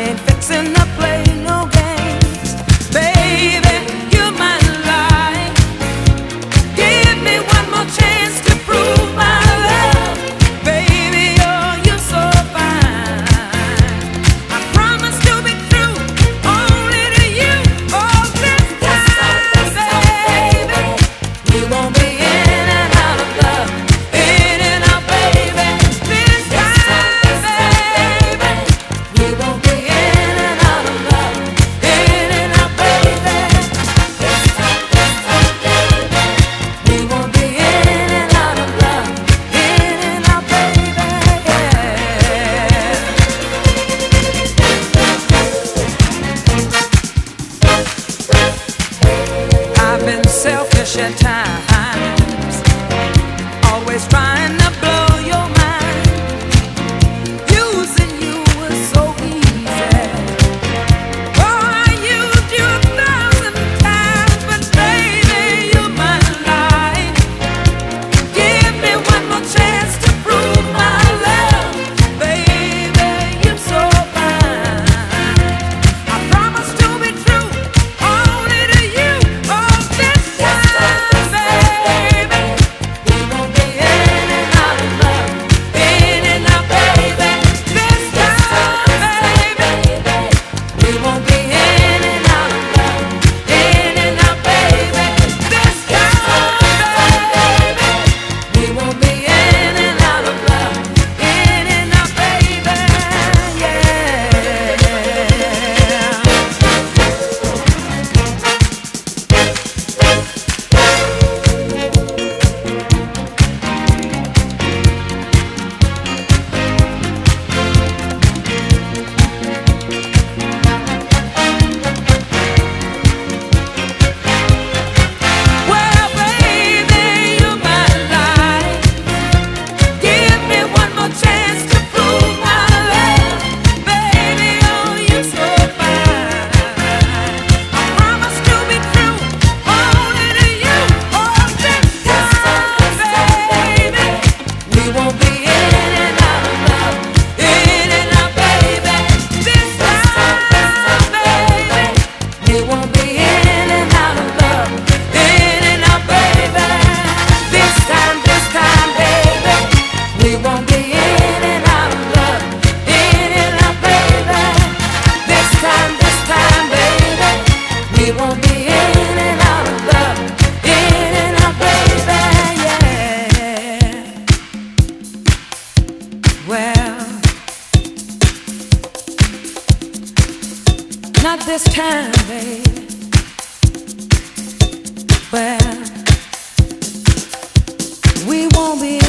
Ain't fixing the place. Try. trying. well. Not this time, babe. Well, we won't be